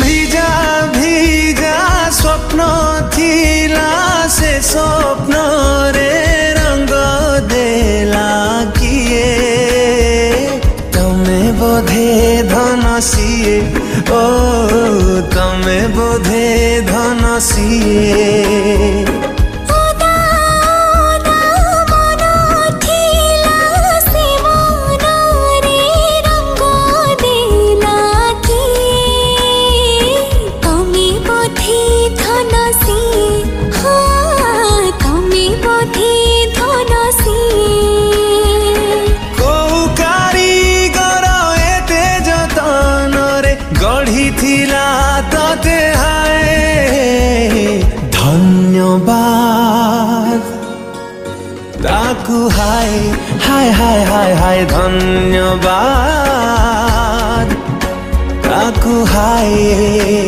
ভিজা ভিজা স্বপ্ন থিলা সে স্বপ্ন রে রঙ্গ দেলা কিয়ে তমে বোধে ধন সিয়ে ও তমে বোধে ধন সিয়ে দিছিলা তাতে হায় ধন্যবাদ তাকো hi hi hi hi hi ধন্যবাদ তাকো হায়